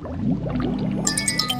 Música